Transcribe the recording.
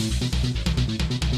Rebook, we.